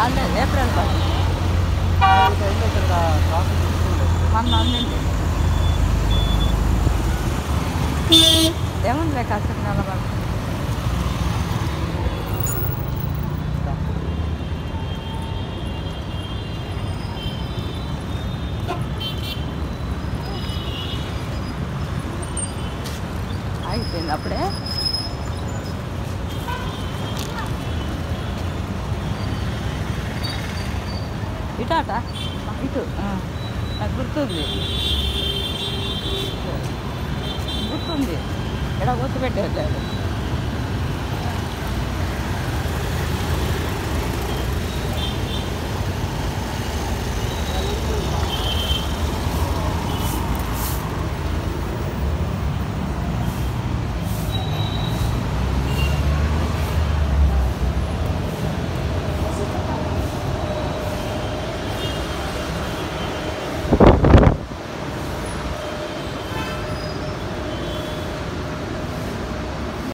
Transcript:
안내 에프라는 여기서 했었던가 반나왔는데 내 혼자 가서 나가봐. 아이, 내 나쁘네. ఇటు. అట ఇటు నాకు గుర్తుంది. గుర్తుంది. ఇక్కడ గుర్తుపెట్టారు